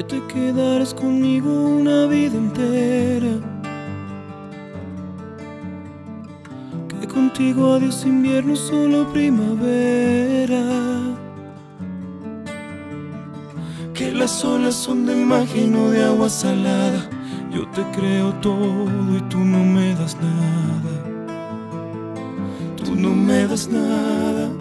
que te quedarás conmigo una vida entera. Que contigo adiós invierno, solo primavera. Que las olas son de magia de agua salada. Yo te creo todo y tú no me das nada. Tú no me das nada.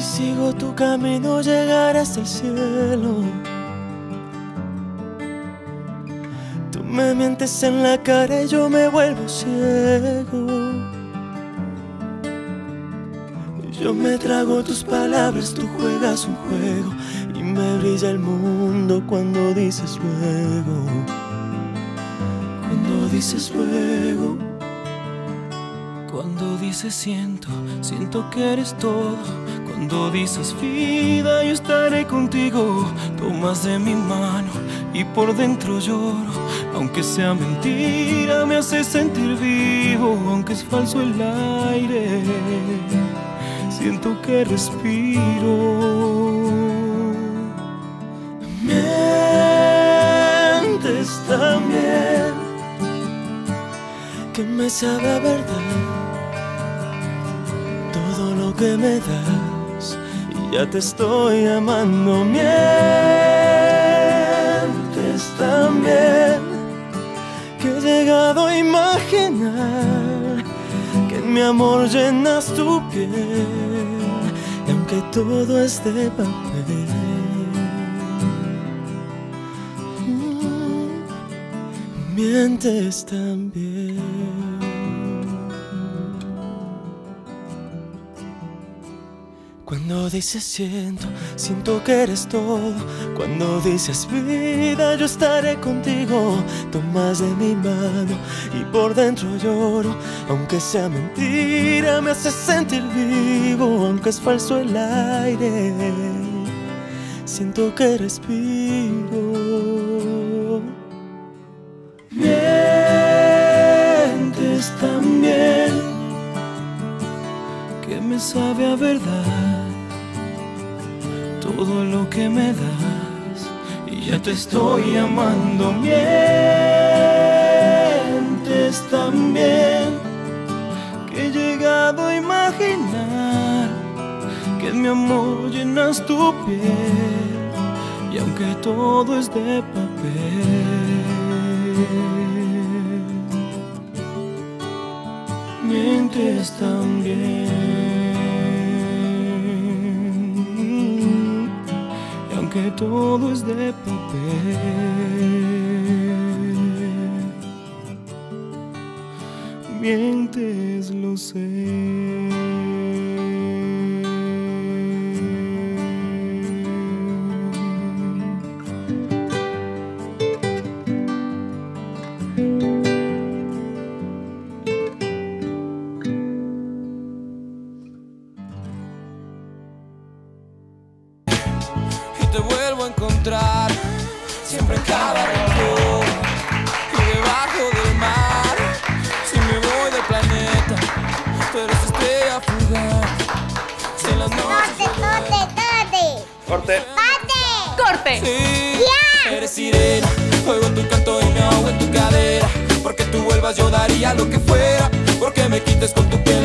Si sigo tu camino llegarás al cielo. Tú me mientes en la cara y yo me vuelvo ciego. Yo me trago tus palabras, tú juegas un juego y me brilla el mundo cuando dices luego. Cuando dices luego, cuando dices siento, siento que eres todo. Cuando dices vida, yo estaré contigo. Tomas de mi mano y por dentro lloro. Aunque sea mentira, me hace sentir vivo. Aunque es falso el aire, siento que respiro. Mientes también que me sabe verdad todo lo que me das ya te estoy amando. Mientes también que he llegado a imaginar que en mi amor llenas tu piel y aunque todo es papel. Mientes también. Cuando dices siento, siento que eres todo. Cuando dices vida, yo estaré contigo. Tomas de mi mano y por dentro lloro. Aunque sea mentira, me hace sentir vivo. Aunque es falso el aire, siento que respiro. Mientes también que me sabe a verdad todo lo que me das y ya te estoy amando. Mientes también que he llegado a imaginar que mi amor llenas tu piel y aunque todo es de papel. mientes también. Aunque todo es de papel, mientes, lo sé. Encontrar siempre en cada rincón y debajo del mar. Si me voy del planeta, tú eres estrella fugaz. Si en las noches ¡Corte, corte, Corte. corte! ¡Corte! Sí, ¡Ya! eres sirena, oigo tu canto y me ahogo en tu cadera. Porque tú vuelvas yo daría lo que fuera. Porque me quites con tu piel